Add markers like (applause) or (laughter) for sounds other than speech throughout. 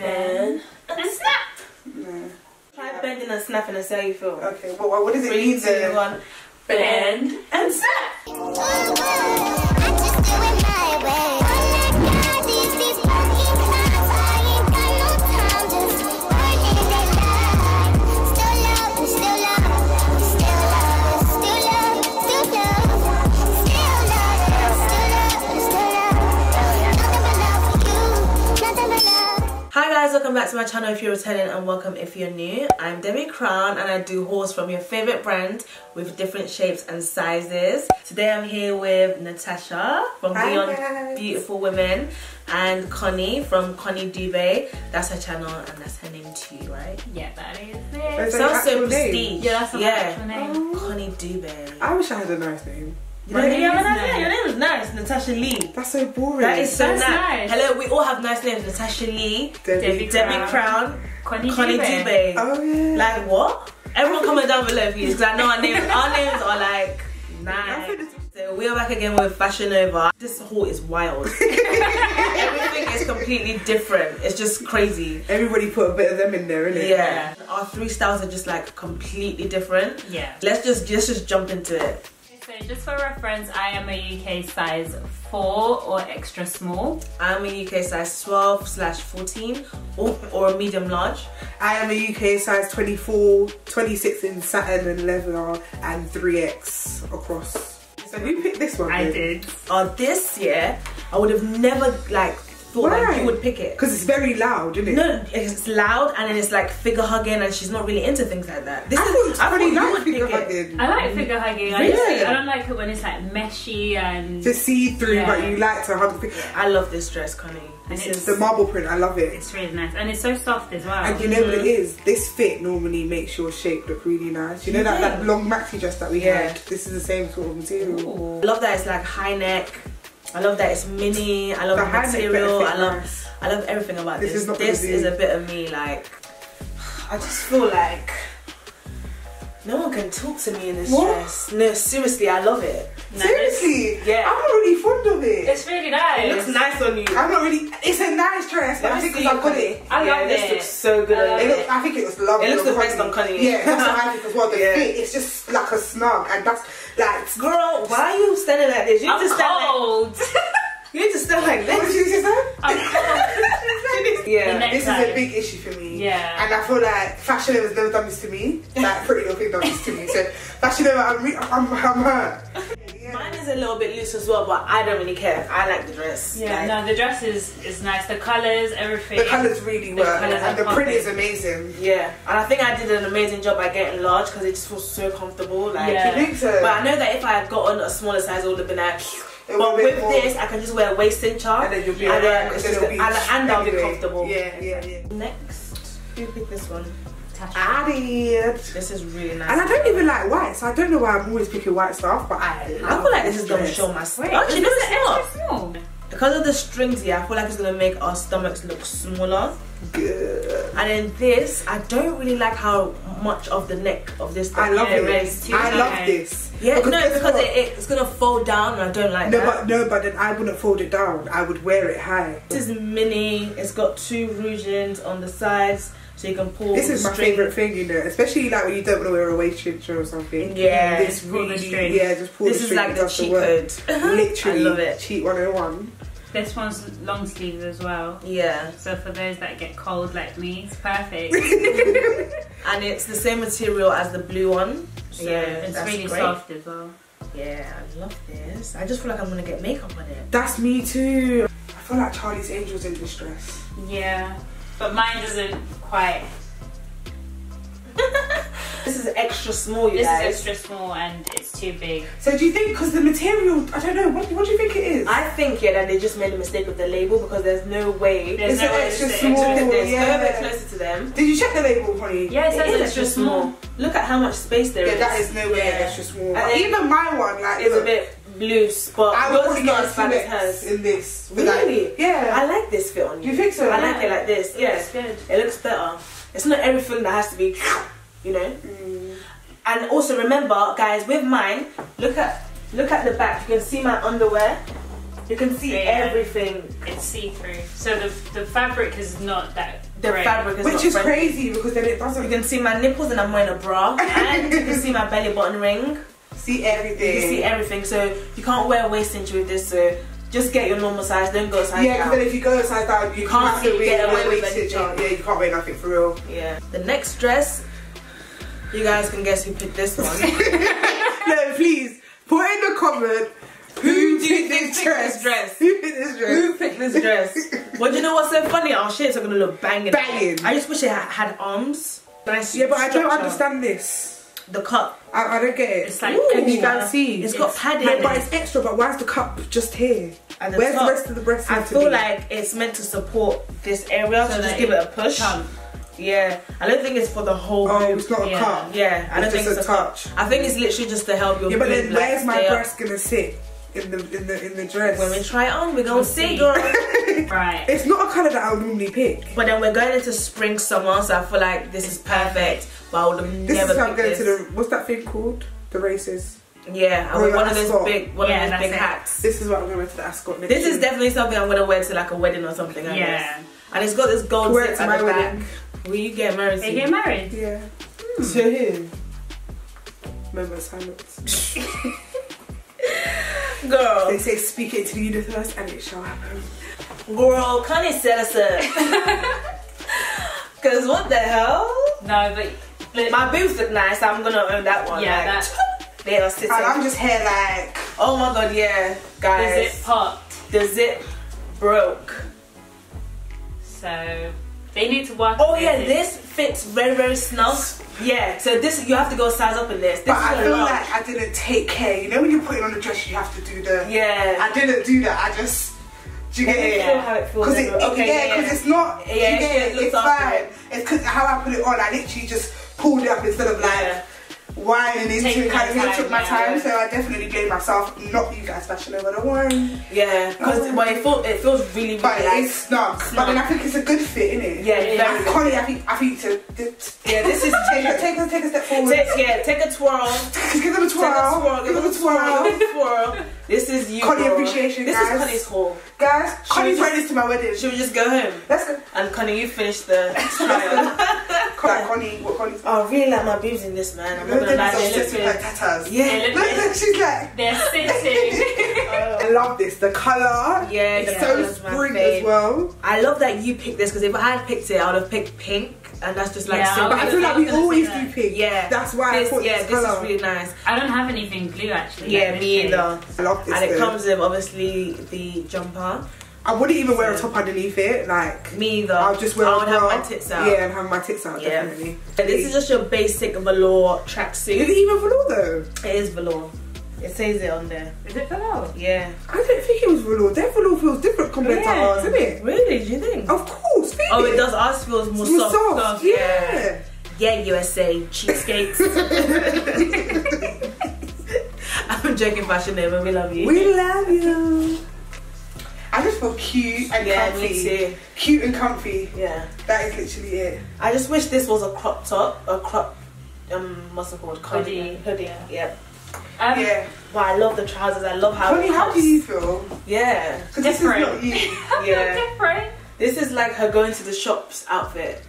Bend and snap. No. Try bending and snapping and see how you feel. Okay, well, what does it Three, mean then? one. Bend and snap. Oh, guys, welcome back to my channel if you're returning and welcome if you're new. I'm Debbie Crown and I do hauls from your favorite brand with different shapes and sizes. Today I'm here with Natasha from Hi, Beyond guys. Beautiful Women and Connie from Connie Dube. That's her channel and that's her name too, right? Yeah, that is That's it. Sounds so actual name. prestige. Yeah, that's her yeah. name. Oh. Connie Dube. I wish I had a nice name. You My know, name you have a is nice nice. name. Your name is nice, Natasha Lee. That's so boring. That is so That's nice. nice. Hello, we all have nice names. Natasha Lee, Debbie. Debbie Debbie Crown, Connie, Connie Dube. Dube. Oh yeah. Like what? Everyone comment down below please because I know our names our names are like I nice. So we are back again with Fashion Nova. This haul is wild. (laughs) Everything is completely different. It's just crazy. Everybody put a bit of them in there, innit? Yeah. Our three styles are just like completely different. Yeah. Let's just let's just jump into it. So just for reference, I am a UK size 4 or extra small. I'm a UK size 12 slash 14 or, or a medium large. I am a UK size 24, 26 in satin and leather, and 3X across. So who picked this one? I did. Uh, this year, I would have never like thought Why? that you would pick it. Because it's very loud, isn't it? No, it's loud and then it's like figure hugging and she's not really into things like that. This I is, thought it's I pretty you like would pick figure it. hugging. I like figure hugging. I, Really? just, I don't like it when it's like meshy and To see through, Yeah. but you like to hug the I love this dress, Connie. This And is The marble print, I love it. it's really nice. And it's so soft as well. And you know what Mm-hmm. it is? This fit normally makes your shape look really nice. You know that, that long maxi dress that we Yeah. had? This is the same sort of material. I love that it's like high neck. I love that it's mini. I love The the, material. I love nice. I love everything about This this. is not This is a bit of me like (sighs) I just feel like no one can talk to me in this What? dress. No, seriously, I love it. No, Seriously? Yeah. I'm not really fond of it. It's really nice. It looks nice on you. I'm not really. It's a nice dress, but I think because I've got it. I yeah, love this it. looks so good I It looks, I think it looks lovely. It looks the best on Connie. Yeah, that's what I think as well. The (laughs) Yeah. fit, it's just like a snug, and that's like. Girl, why are you standing like this? You need I'm to stand like cold. (laughs) you need to stand like this. What did you just say? I'm cold. (laughs) Yeah. The next- This is a big issue for me. Yeah. And I feel like Fashion Nova has never done this to me. Like Pretty Little Thing done this to me. So Fashion Nova, I'm, re- I'm, I'm hurt. Yeah. Mine is a little bit loose as well, but I don't really care. I like the dress. Yeah, Like, no, the dress is, is nice. The colours, everything. The colours really The work, colours and the print is amazing. Yeah, and I think I did an amazing job by getting large because it just feels so comfortable. Like, Yeah. You think so? but I know that if I had gotten a smaller size, it would have been like. But with more- this, I can just wear a waist cincher, and then you'll be and alright, then it's just and, I'll be comfortable. Yeah, yeah, yeah. Next, who picked this one? Tasha. I did. This is really nice. And I don't even like white, so I don't know why I'm always picking white stuff, but I I feel like this is gonna show my stomach. Actually, is no, this it's not. small? Because of the strings here, I feel like it's gonna make our stomachs look smaller. Good. And then this, I don't really like how much of the neck of this. I love it. it's I love this. Yeah, no, because it, it's gonna fold down, and I don't like No, that. but no, but then I wouldn't fold it down. I would wear it high. This is mini. It's got two ruchings on the sides, so you can pull. This is my string. favorite thing, you know, especially like when you don't want to wear a waist cincher or something. Yeah, this pull the really, string. yeah, just pull This the is like the does cheat work. code. Literally, (laughs) I love it. cheat 101. This one's long sleeves as well. Yeah, So for those that get cold like me, it's perfect. (laughs) and it's the same material as the blue one. So yeah, it's really great. soft as well. Yeah, I love this. I just feel like I'm gonna get makeup on it. That's me too. I feel like Charlie's Angels in this dress. Yeah, but mine doesn't quite. (laughs) This is extra small, you This guys. is extra small and it's too big. So do you think, because the material, I don't know, what, what do you think it is? I think yeah that they just made a mistake with the label because there's no way. There's It's no an extra it's small, There's yeah. go closer to them. Did you check the label, honey? Yeah, it says It is extra small. Look at how much space there is. Yeah, that is no way Yeah. extra small. And then Even my one, like, It's a bit loose, but I would yours probably is not get as a bad as 2X hers. in this. But like- Really? yeah. I like this fit on you. You think so? I like it like this. Yeah, It's good. it looks better. It's not everything that has to be, you know. Mm. And also remember, guys, with mine, look at look at the back. You can see my underwear. You can see Yeah. everything. It's see-through. So the the fabric is not that The great. fabric is Which not is friend- crazy because then it You doesn't You can see my nipples and I'm wearing a bra, (laughs) and you can see my belly button ring. see You everything. can see everything. So you can't wear a waist inch with this. So just get your normal size. Don't go size yeah, because down. then if you go upside down, you, can't have to get away with waist anything. Yeah, you can't wear nothing for real. Yeah. The next dress, you guys can guess who picked this one. (laughs) no, please put in the comment who, do you think this picked dress. this dress? Who picked this dress? Who picked this dress? (laughs) Well, do you know what's so funny? Our shirts are gonna look banging. Banging. I just wish it had, arms. Nice Yeah, but I don't understand this. the cup. I, I don't get it. It's like extra. you guys see? It's got padding. In but it's extra. But why is the cup just here? The Where's top. the rest of the breast? I feel be? like it's meant to support this area So to just give it a push. Yeah, I don't think it's for the whole oh, boob. it's not a Yeah. cup. Yeah, I don't It's think it's a a touch. touch. I think it's literally just to help your Yeah, but boob, then like, where's my stay up. breast gonna sit in the in the in the dress? When we try it on, we're gonna We'll see, see. (laughs) girl. Right. It's not a colour that I would normally pick. but then we're going into spring, summer, so I feel like this is perfect. But I would have This never is how I'm picked going this. to the what's that thing called? The races. Yeah, I want yeah, one of those big, one Yeah, of those big it. hats. This is what I'm going to wear to the ascot. next This is definitely something I'm gonna wear to like a wedding or something. I Yeah. guess. And it's got this gold Wear it zip to at my the wedding. Back. Will you get married? They get married. Yeah. Hmm. To who? Moment of silence. Girl, They say speak it to the universe and it shall happen. girl, Connie set us up. (laughs) Cause what the hell? No, but but- My boobs look nice. I'm gonna own that one. yeah, like, that (laughs) they are sitting. And I'm just here like, oh my god, yeah, the guys. zip popped. The zip broke. So they need to work. Oh yeah, it. this fits very very snug. Yeah, so this you have to go size up in this. This but is I a feel lot. like I didn't take care. You know when you put it on the dress, you have to do the. yeah. I didn't do that. I just. Do you Let get it? feel how it feels. Because it, okay, yeah, yeah, it's not. Yeah, you get it, looks it's fine. it. It's because how I put it on. I literally just pulled it up instead of like Yeah. Whining into Taking it. Kind of my it took my time, yeah. so I definitely blame myself. Not you guys bashing over the one, Yeah, because Oh. well, it feels it feels really really but like it's snug. But then I think it's a good fit, isn't It yeah, is. good. Connie, I think I think to, to Yeah, this is take a take a take a step forward. take yeah take a twirl. (laughs) give them a twirl. Give them a twirl. Give them a twirl. This is you. Connie appreciation, This guys. is Connie's haul. Guys, Connie's this to my wedding. Should we just go home? Let's go. And Connie, you finish the trial. (laughs) (laughs) Connie, Connie, what Connie's. oh, I really like my boobs in this, man. I'm not Look gonna lie. at They this look like tatas. Yeah. They Look, look- look, she's like. They're sitting. (laughs) I love this. The colour. Yeah, It's the so colour's spring as well. I love that you picked this because if I had picked it, I would have picked pink, and that's just like Yeah, so. I But I feel like we always do pink. Yeah, That's why this, I thought yeah, this this colour. is really nice. I don't have anything blue actually. Yeah, like me either. I love this. And it though. comes with obviously the jumper. I wouldn't even wear a top underneath it. Like, Me either. I'll just wear I a would have bra. my tits out. Yeah, and have my tits out, Yeah. definitely. This is just your basic velour Is tracksuit. it even velour though? It is velour. It says it on there. Is it velour? Yeah. I don't think it was velour. Their velour feels different compared to ours, isn't it? Really? Do you think? Of course. Feel Oh, it does. Ours feels more more soft. soft. yeah. Yeah. Yeah, USA cheapskates. (laughs) (laughs) I'm joking, Fashion Nova, we love you. We love you. I feel cute and yeah, comfy. me too. Cute and comfy. Yeah. That is literally it. I just wish this was a crop top, a crop, um, what's it called? Hoodie. Hoodie. Yeah. Yeah. Um, yeah. But I love the trousers. I love how. Honey, it how do you feel? Yeah. Because this is Different. not you. (laughs) Yeah. different. This is like her going to the shops outfit.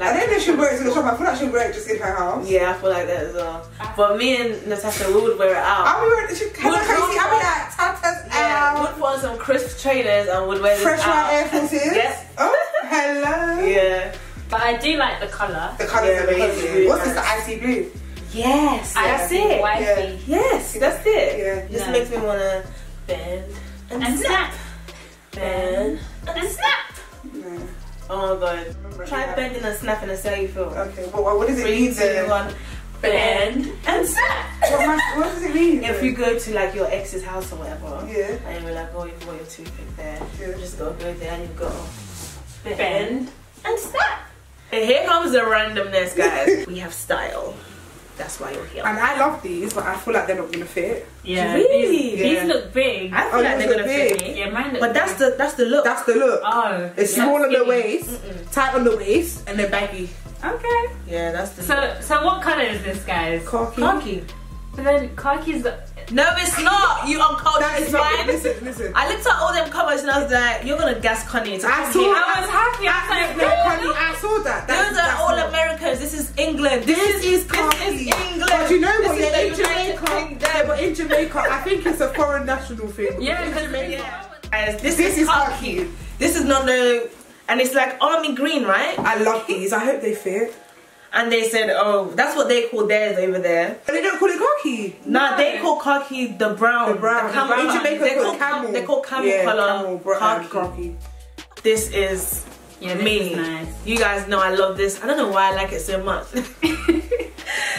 I don't know if she'll wear it to the shop. I feel like she'll wear it just in her house. Yeah, I feel like that as well. But me and Natasha, we would wear it out. I'll be wearing it. She, hello, Would- Casey. I'll be like, tatas Yeah, out. Would put on some crisp trainers and would wear this Fresh out. white Air Forces. Yes. Oh, hello. Yeah. But I do like the colour. The colour's Yeah, the colour's amazing. really What's this, the icy blue? Yes, that's Icy, it. Wifey. Yes, that's it. Yeah. Just No. makes me wanna bend and, And snap, snap. bend. And snap. No. Oh my god. Try bending and snapping and see how you feel. Okay, what, what, what does it Three, mean two, then? one. Bend and snap. What, am I- what does it mean? If then? you go to like your ex's house or whatever, Yeah. and you're like, oh, you've got your toothpick there, Yeah. you just go go there and you go bend, Bend. and snap. And here comes the randomness, guys. (laughs) we have style. That's why you're here. And I love these, but I feel like they're not gonna fit. Yeah. Really? These, Yeah. these look big. I feel Oh, like they're gonna look fit me. yeah, mine look But that's the that's the look. That's the look. Oh. It's yeah. small on the Skinny. waist, tight on the waist, and they're baggy. Okay. yeah, that's the So, so what colour is this, guys? Khaki. khaki. But then khaki's No, it's not. You uncultured That is not. Listen, listen. I looked at all them comments and I was like, you're gonna gas Connie. To I saw. I was happy. I was like, oh, No, no, Connie, I saw that. That- Those are that's all not- Americans. This is England. This is this khaki. is England. But you know what? Yeah, in Jamaica, yeah, but in Jamaica, I think it's a foreign national thing. Yeah, in because Jamaica. Guys, this, This is is khaki. khaki. This is not the, and it's like army green, right? I love these. I hope they fit. And they said, oh, that's what they call theirs over there. But they don't call it khaki. Nah, they call khaki the brown. The brown. camel in colour. Jamaica, they call called camel. They call camel yeah, color camel, bro- uh, khaki. khaki. This is Yeah, this me. is nice. You guys know I love this. I don't know why I like it so much. (laughs)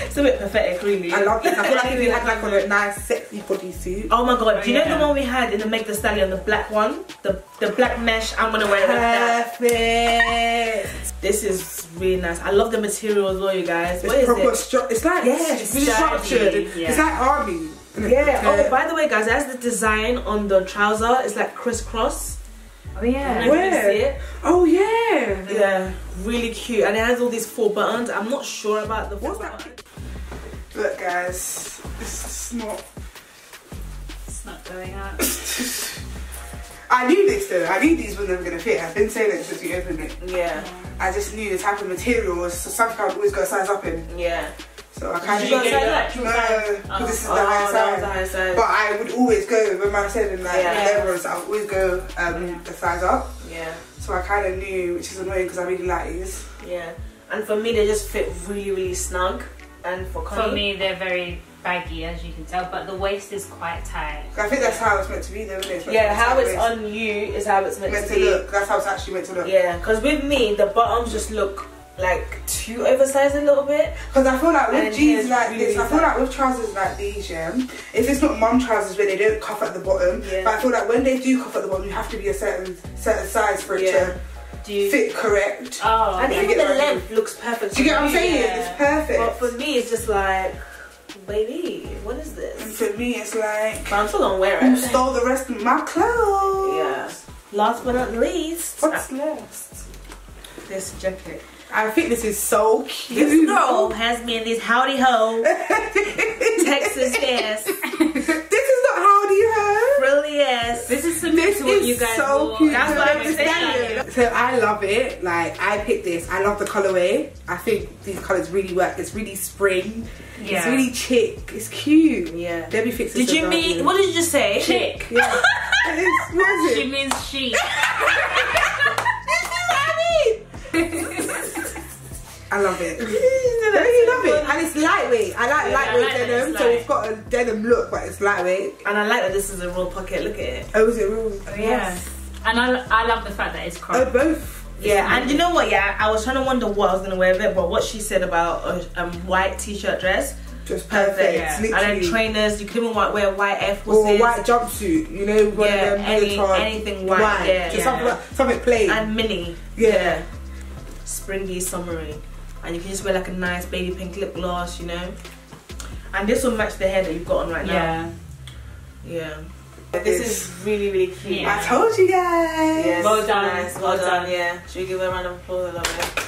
it's a bit pathetic, really. I love this. I feel like if you had like on a nice, sexy bodysuit. Oh my god, Oh, do you know the one we had in the Megan Thee Stallion, the black one? The the black mesh, I'm gonna wear that. Perfect. This is really nice. I love the material as well, you guys. What It's is proper it? It's like Yes, it's really structured. yeah. It's like army. Yeah. Oh, by the way, guys, that's the design on the trouser. It's like crisscross. Oh I don't know yeah. if you can Where? Oh yeah. Yeah, really cute, and it has all these four buttons. I'm not sure about the four What's that? buttons. Look, guys, it's not. It's not going up. (laughs) I knew this though. I knew these were never gonna fit. I've been saying it since we opened it. Yeah, I just knew the type of material was something I'd always got go size up in. yeah. So I kind of you go size up? No, because this is the Oh, high that was size. the high size. But I would always go when I said in like Yeah. levels, I would always go um, the size up. yeah, So I kind of knew, which is annoying because I really like these. yeah. And for me, they just fit really, really snug. And for Connie, For me, they're very baggy, as you can tell, but the waist is quite tight. I think that's how it's meant to be, though, isn't it? Yeah, how it's sideways. on you is how it's meant, meant to to be. look. That's how it's actually meant to look. Yeah, because with me, the bottoms just look like too oversized a little bit. Because I feel like And with jeans like really this, I feel like with trousers like these, yeah, if it's not mum trousers where they don't cuff at the bottom, Yeah. but I feel like when they do cuff at the bottom, you have to be a certain certain size for it Yeah. Do fit correct. Oh. And even the length looks perfect. Do you get what I'm saying? Yeah. It's perfect. But for me, it's just like, baby, what is and this? for me, it's like But I'm still gonna wear it. stole the rest of my clothes? Yeah. Last but not least, What's last? this jacket. I think this is so This cute. girl has me in this howdy ho (laughs) Texas yes, this is not howdy ho. really yes. This is similar This to what is you guys so wore. cute. That's You what I'm understand? So I love it. Like I picked this. I love the colorway. I think these colors really work. It's really spring. It's really chic. It's cute. Yeah. Debbie fixes Did you mean? What did you just say? Chick. Yeah. it's, (laughs) what is She it? means she. (laughs) I love it. (laughs) I really love it. And it's lightweight. I like Yeah, I lightweight like denim. it's So light. it's got a denim look, but it's lightweight. And I like that this is a real pocket. Look at it. Oh, is it real? Yeah. And I, I love the fact that it's cropped. Oh, both. Yeah, and you know what? Yeah, I was trying to wonder what I was gonna wear with it, but what she said about a um, white t-shirt dress, Just perfect. perfect. Yeah. And then trainers, you could even wa- wear white Air or a white jumpsuit, you know, one Yeah, of them any- leotard, anything white, yeah, just yeah. something, like- something plain. and mini. Yeah. springy, summery, and you can just wear like a nice baby pink lip gloss, you know. And this will match the hair that you've got on right now. Yeah. Yeah. This is really really cute. Yeah. I told you guys. Yes, Well done, Nice. Well, well done. done. Yeah. Should we give her a round of applause? I love it.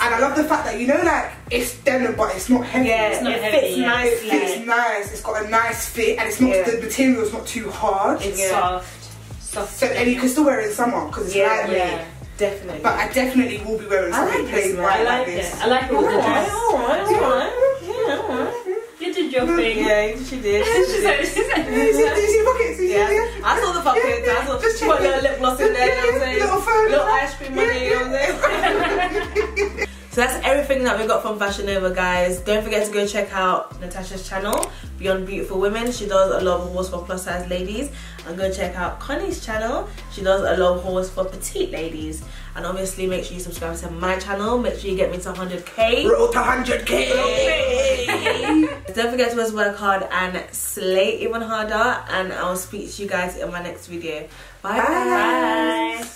And I love the fact that you know, like it's denim, but it's not heavy. Yeah, It's not it heavy, fits yeah. It nicely. fits nice. It's got a nice fit, and it's not Yeah. the material's not too hard. It's Yeah. soft. Soft. so and you can still wear it in summer because it's Yeah, lightweight. Yeah. Definitely. But I definitely will be wearing something like this, plain white I like this. it. I like it with the alright, dress. alright, alright. Yeah, alright. You did your thing. Yeah, she did. She She did. said- she said- You see, you the pockets? You see- Yeah, I saw the pockets. Yeah, I saw just put a little lip gloss in there. You know what I'm (laughs) saying? Little phone. little ice cream money. You know what I'm (laughs) saying? So that's everything that we got from Fashion Nova, guys. Don't forget to go check out Natasha's channel, Beyond Beautiful Women. She does a lot of hauls for plus size ladies. And go check out Connie's channel. She does a lot of hauls for petite ladies. And obviously, make sure you subscribe to my channel. Make sure you get me to 100k. Roll to 100k. Don't forget to always work hard and slay even harder. And I'll speak to you guys in my next video. Bye. Bye. Bye.